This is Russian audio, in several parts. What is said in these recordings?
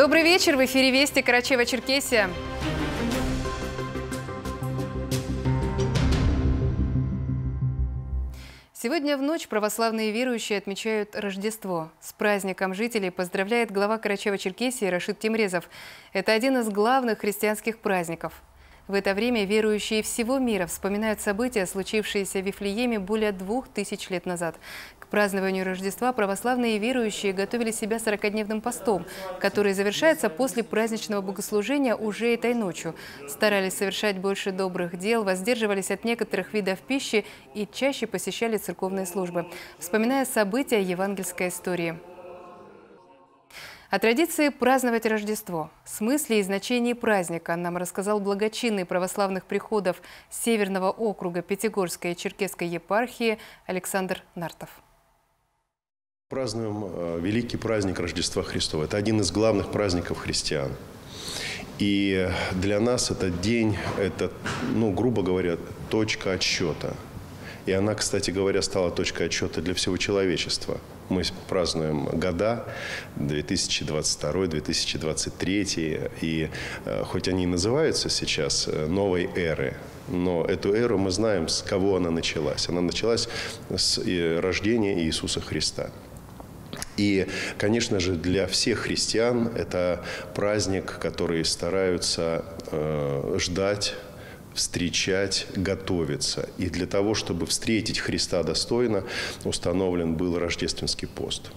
Добрый вечер. В эфире Вести Карачева-Черкесия. Сегодня в ночь православные верующие отмечают Рождество. С праздником жителей поздравляет глава Карачева-Черкесии Рашид Тимрезов. Это один из главных христианских праздников. В это время верующие всего мира вспоминают события, случившиеся в Вифлееме более двух тысяч лет назад празднованию Рождества православные верующие готовили себя 40-дневным постом, который завершается после праздничного богослужения уже этой ночью. Старались совершать больше добрых дел, воздерживались от некоторых видов пищи и чаще посещали церковные службы, вспоминая события евангельской истории. О традиции праздновать Рождество, смысле и значении праздника нам рассказал благочинный православных приходов Северного округа Пятигорской и Черкесской епархии Александр Нартов. Празднуем э, великий праздник Рождества Христова. Это один из главных праздников христиан. И для нас этот день, это, ну, грубо говоря, точка отсчета. И она, кстати говоря, стала точкой отсчета для всего человечества. Мы празднуем года 2022, 2023, и э, хоть они и называются сейчас э, новой эры, но эту эру мы знаем, с кого она началась. Она началась с рождения Иисуса Христа. И, конечно же, для всех христиан это праздник, который стараются э, ждать встречать, готовиться. И для того, чтобы встретить Христа достойно, установлен был рождественский пост.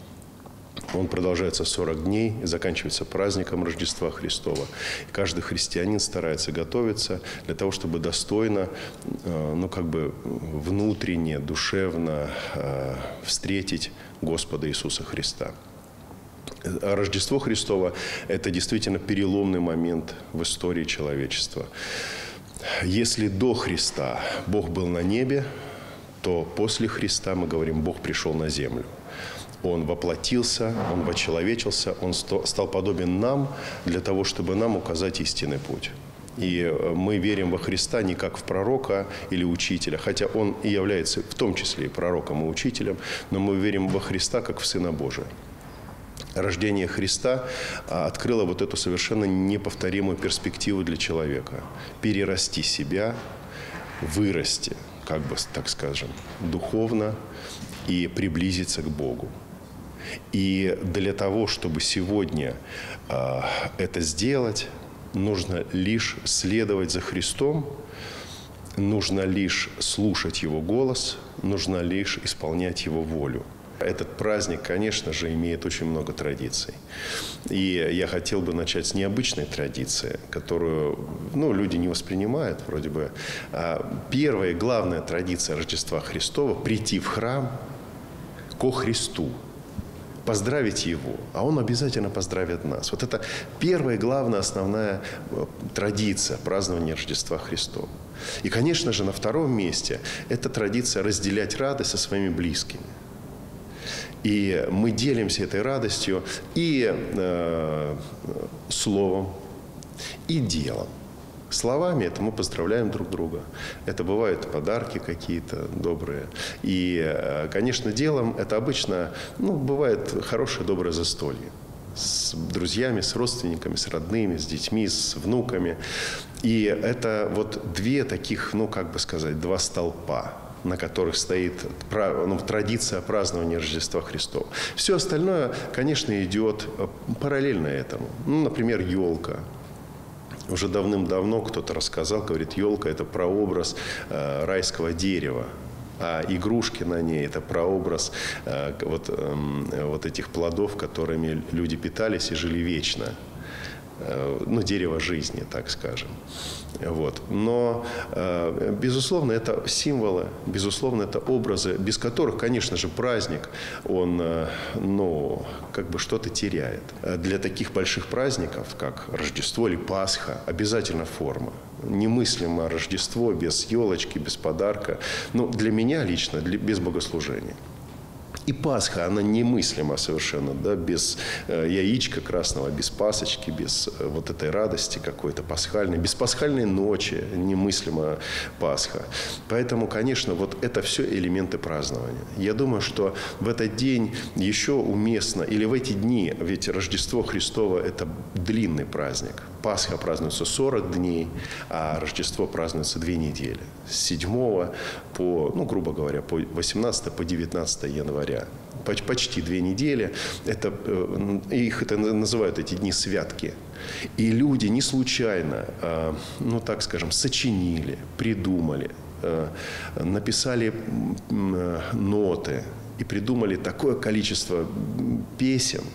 Он продолжается 40 дней и заканчивается праздником Рождества Христова. И каждый христианин старается готовиться для того, чтобы достойно, э, ну как бы внутренне, душевно э, встретить Господа Иисуса Христа. А Рождество Христово – это действительно переломный момент в истории человечества. Если до Христа Бог был на небе, то после Христа мы говорим, Бог пришел на землю. Он воплотился, Он вочеловечился, Он стал подобен нам для того, чтобы нам указать истинный путь. И э, мы верим во Христа не как в пророка или учителя, хотя Он и является в том числе и пророком и учителем, но мы верим во Христа как в Сына Божия. Рождение Христа а, открыло вот эту совершенно неповторимую перспективу для человека. Перерасти себя, вырасти, как бы так скажем, духовно и приблизиться к Богу. И для того, чтобы сегодня э, это сделать, нужно лишь следовать за Христом, нужно лишь слушать Его голос, нужно лишь исполнять Его волю. Этот праздник, конечно же, имеет очень много традиций. И я хотел бы начать с необычной традиции, которую ну, люди не воспринимают вроде бы. А первая главная традиция Рождества Христова – прийти в храм ко Христу – поздравить Его, а Он обязательно поздравит нас. Вот это первая, главная, основная э, традиция празднования Рождества Христова. И, конечно же, на втором месте это традиция разделять радость со своими близкими. И мы делимся этой радостью и э, словом, и делом. Словами это мы поздравляем друг друга. Это бывают подарки какие-то добрые. И, э, конечно, делом это обычно, ну, бывает хорошее, доброе застолье с друзьями, с родственниками, с родными, с детьми, с внуками. И это вот две таких, ну, как бы сказать, два столпа на которых стоит ну, традиция празднования Рождества Христова. Все остальное, конечно, идет э, параллельно этому. Ну, например, елка уже давным-давно кто-то рассказал, говорит, елка – это прообраз э, райского дерева, а игрушки на ней – это прообраз э, вот, э, вот этих плодов, которыми люди питались и жили вечно. Э, ну, дерево жизни, так скажем. Вот. Но, э, безусловно, это символы, безусловно, это образы, без которых, конечно же, праздник, он, э, ну, как бы что-то теряет. Для таких больших праздников, как Рождество или Пасха, обязательно форма. Немыслимо Рождество без елочки, без подарка. Ну, для меня лично, для, без богослужения. И Пасха, она немыслима совершенно, да, без э, яичка красного, без пасочки, без э, вот этой радости какой-то пасхальной, без пасхальной ночи немыслима Пасха. Поэтому, конечно, вот это все элементы празднования. Я думаю, что в этот день еще уместно, или в эти дни, ведь Рождество Христово – это длинный праздник. Пасха празднуется 40 дней, а Рождество празднуется две недели. С 7 по, ну, грубо говоря, по 18 по 19 января. Почти две недели. Это, э, их это называют эти дни святки. И люди не случайно, а, ну так скажем, сочинили, придумали, э, написали ноты и придумали такое количество песен –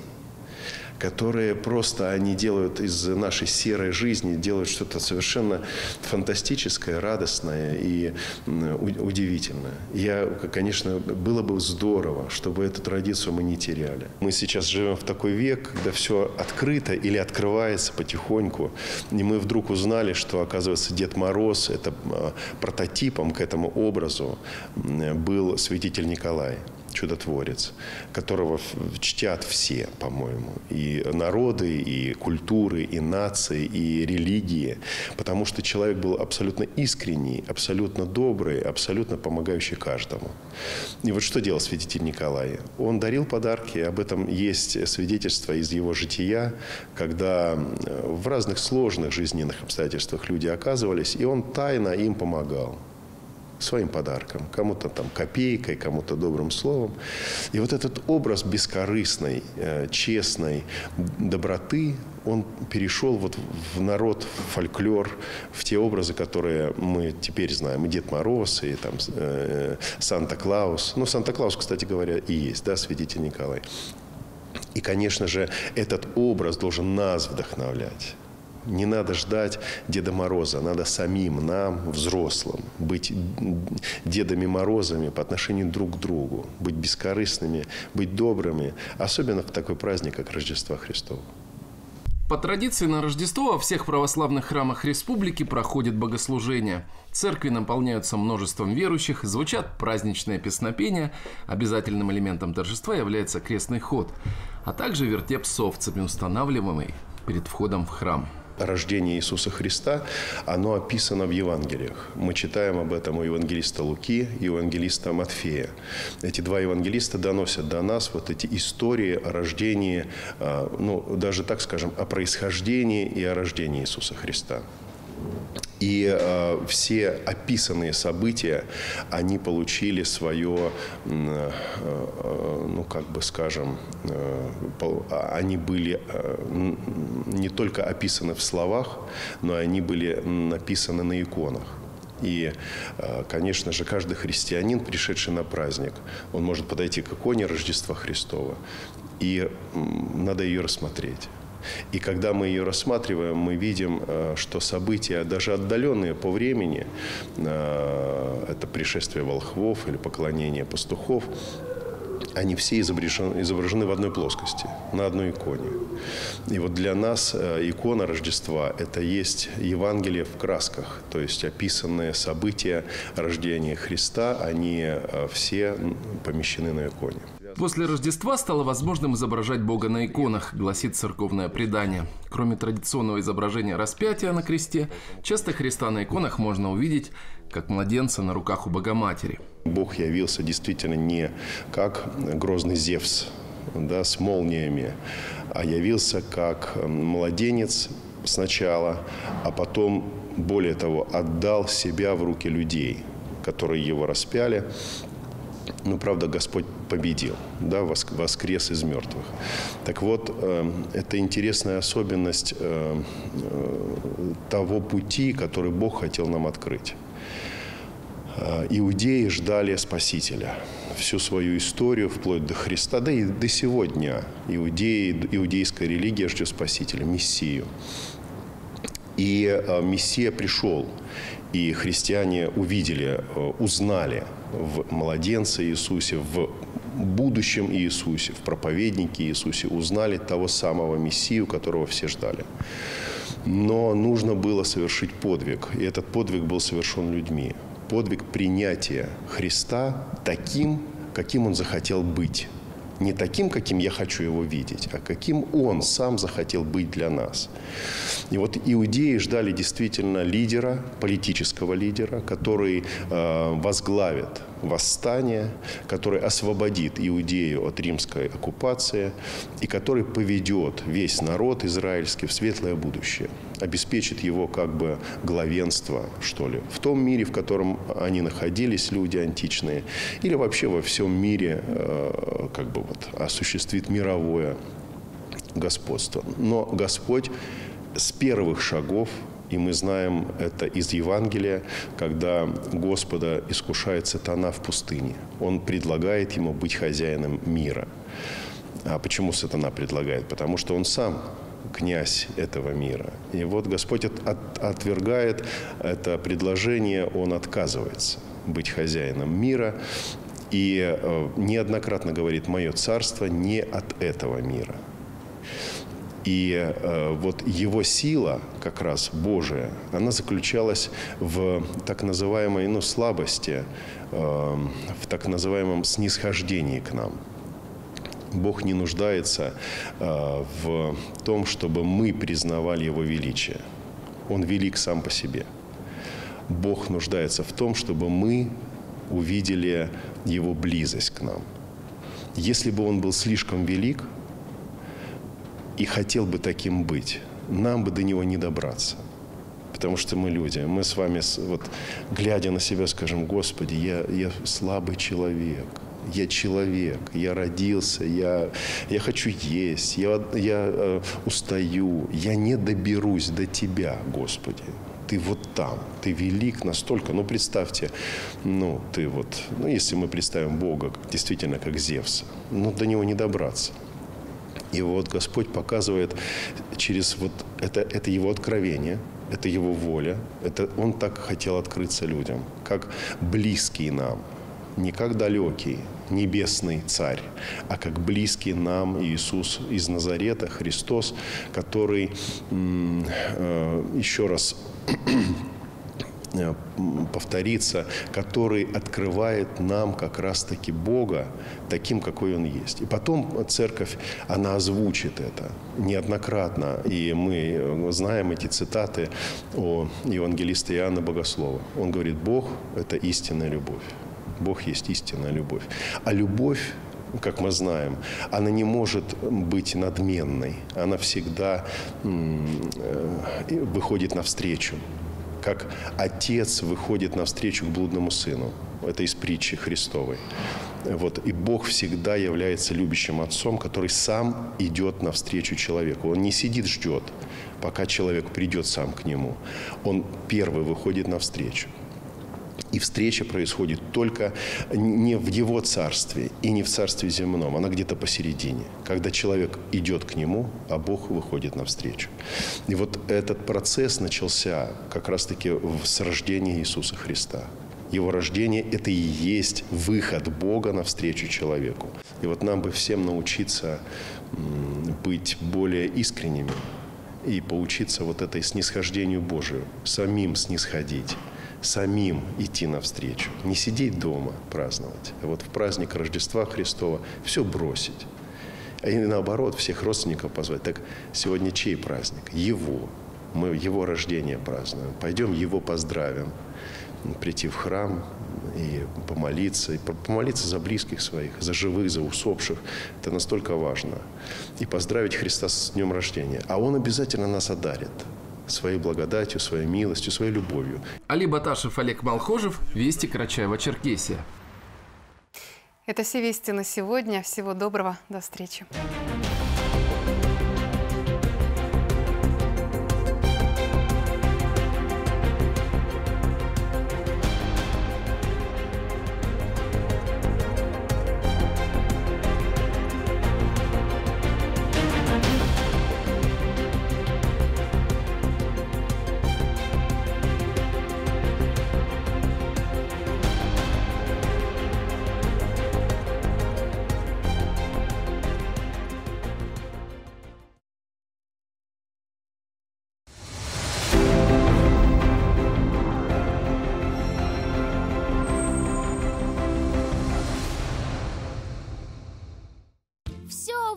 которые просто они делают из нашей серой жизни, делают что-то совершенно фантастическое, радостное и удивительное. Я, конечно, было бы здорово, чтобы эту традицию мы не теряли. Мы сейчас живем в такой век, когда все открыто или открывается потихоньку, и мы вдруг узнали, что, оказывается, Дед Мороз – это а, прототипом к этому образу был святитель Николай чудотворец, которого чтят все, по-моему, и народы, и культуры, и нации, и религии, потому что человек был абсолютно искренний, абсолютно добрый, абсолютно помогающий каждому. И вот что делал святитель Николай? Он дарил подарки, об этом есть свидетельство из его жития, когда в разных сложных жизненных обстоятельствах люди оказывались, и он тайно им помогал своим подарком, кому-то там копейкой, кому-то добрым словом. И вот этот образ бескорыстной, э, честной доброты, он перешел вот в народ, в фольклор, в те образы, которые мы теперь знаем. И Дед Мороз, и там э, Санта-Клаус. Ну, Санта-Клаус, кстати говоря, и есть, да, святитель Николай. И, конечно же, этот образ должен нас вдохновлять. Не надо ждать Деда Мороза, надо самим нам, взрослым, быть Дедами Морозами по отношению друг к другу, быть бескорыстными, быть добрыми, особенно в такой праздник, как Рождество Христово. По традиции на Рождество во всех православных храмах республики проходит богослужение. Церкви наполняются множеством верующих, звучат праздничные песнопения. Обязательным элементом торжества является крестный ход, а также вертеп с овцами, устанавливаемый перед входом в храм рождение Иисуса Христа, оно описано в Евангелиях. Мы читаем об этом у евангелиста Луки и у евангелиста Матфея. Эти два евангелиста доносят до нас вот эти истории о рождении, а, ну, даже так скажем, о происхождении и о рождении Иисуса Христа. И э, все описанные события, они получили свое, э, э, ну как бы скажем, э, они были э, не только описаны в словах, но они были написаны на иконах. И, э, конечно же, каждый христианин, пришедший на праздник, он может подойти к иконе Рождества Христова, и надо ее рассмотреть. И когда мы ее рассматриваем, мы видим, э, что события, даже отдаленные по времени, э, это пришествие волхвов или поклонение пастухов, они все изображены, изображены в одной плоскости, на одной иконе. И вот для нас э, икона Рождества – это есть Евангелие в красках, то есть описанные события рождения Христа, они все помещены на иконе. После Рождества стало возможным изображать Бога на иконах, гласит церковное предание. Кроме традиционного изображения распятия на кресте, часто Христа на иконах можно увидеть как младенца на руках у Богоматери. Бог явился действительно не как грозный Зевс, да, с молниями, а явился как младенец сначала, а потом, более того, отдал себя в руки людей, которые его распяли, ну, правда, Господь победил, да, воскрес из мертвых. Так вот, э, это интересная особенность э, э, того пути, который Бог хотел нам открыть. Иудеи ждали Спасителя всю свою историю, вплоть до Христа, да и до сегодня иудеи, иудейская религия ждет Спасителя, Мессию. И Мессия пришел, и христиане увидели, узнали – в младенце Иисусе, в будущем Иисусе, в проповеднике Иисусе узнали того самого Мессию, которого все ждали. Но нужно было совершить подвиг, и этот подвиг был совершен людьми. Подвиг принятия Христа таким, каким он захотел быть не таким, каким я хочу его видеть, а каким он сам захотел быть для нас. И вот иудеи ждали действительно лидера, политического лидера, который э, возглавит восстание, который освободит Иудею от римской оккупации и который поведет весь народ израильский в светлое будущее, обеспечит его как бы главенство, что ли, в том мире, в котором они находились, люди античные, или вообще во всем мире э, как бы вот осуществит мировое господство. Но Господь с первых шагов и мы знаем это из Евангелия, когда Господа искушает сатана в пустыне. Он предлагает ему быть хозяином мира. А почему сатана предлагает? Потому что он сам князь этого мира. И вот Господь от, от, отвергает это предложение, он отказывается быть хозяином мира. И э, неоднократно говорит, мое царство не от этого мира. И э, вот его сила, как раз Божия, она заключалась в так называемой ну, слабости, э, в так называемом снисхождении к нам. Бог не нуждается э, в том, чтобы мы признавали Его величие. Он велик сам по себе. Бог нуждается в том, чтобы мы увидели Его близость к нам. Если бы Он был слишком велик – и хотел бы таким быть, нам бы до него не добраться. Потому что мы люди. Мы с вами, вот, глядя на себя, скажем, Господи, я, я слабый человек. Я человек, я родился, я, я хочу есть, я, я э, устаю, я не доберусь до Тебя, Господи. Ты вот там, ты велик настолько. Ну, представьте, ну, ты вот, ну, если мы представим Бога действительно как Зевса, ну, до него не добраться. И вот Господь показывает через вот это, это его откровение, это его воля, это он так хотел открыться людям, как близкий нам, не как далекий, небесный царь, а как близкий нам Иисус из Назарета, Христос, который, э, еще раз Э, повториться, который открывает нам как раз-таки Бога таким, какой Он есть. И потом церковь, она озвучит это неоднократно. И мы э, знаем эти цитаты о евангелиста Иоанна Богослова. Он говорит, Бог – это истинная любовь. Бог есть истинная любовь. А любовь как мы знаем, она не может быть надменной. Она всегда э, выходит навстречу как отец выходит навстречу к блудному сыну. Это из притчи Христовой. Вот. И Бог всегда является любящим отцом, который сам идет навстречу человеку. Он не сидит, ждет, пока человек придет сам к нему. Он первый выходит навстречу. И встреча происходит только не в его царстве и не в царстве земном, она где-то посередине, когда человек идет к нему, а Бог выходит навстречу. И вот этот процесс начался как раз-таки с рождения Иисуса Христа. Его рождение – это и есть выход Бога навстречу человеку. И вот нам бы всем научиться быть более искренними и поучиться вот этой снисхождению Божию, самим снисходить самим идти навстречу. Не сидеть дома праздновать, вот в праздник Рождества Христова все бросить. И наоборот, всех родственников позвать. Так сегодня чей праздник? Его. Мы его рождение празднуем. Пойдем его поздравим. Прийти в храм и помолиться. И помолиться за близких своих, за живых, за усопших. Это настолько важно. И поздравить Христа с днем рождения. А Он обязательно нас одарит своей благодатью, своей милостью, своей любовью. Али Баташев, Олег Малхожев, Вести Карачаева-Черкесия. Это все вести на сегодня. Всего доброго. До встречи.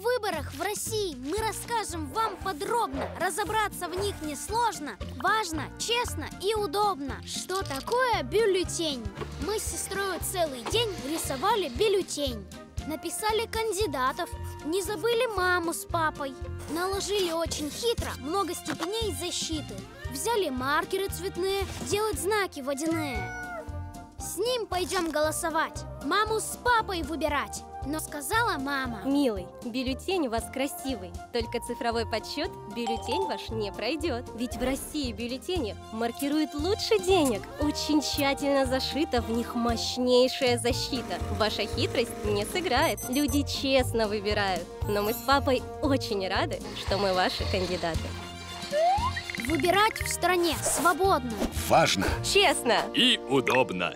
Впереди мы расскажем вам подробно. Разобраться в них несложно, важно, честно и удобно. Что такое бюллетень? Мы с сестрой целый день рисовали бюллетень. Написали кандидатов, не забыли маму с папой. Наложили очень хитро много степеней защиты. Взяли маркеры цветные, делать знаки водяные. С ним пойдем голосовать, маму с папой выбирать. Но сказала мама. Милый, бюллетень у вас красивый. Только цифровой подсчет бюллетень ваш не пройдет. Ведь в России бюллетени маркируют лучше денег. Очень тщательно зашита в них мощнейшая защита. Ваша хитрость не сыграет. Люди честно выбирают. Но мы с папой очень рады, что мы ваши кандидаты. Выбирать в стране свободно. Важно. Честно! и удобно.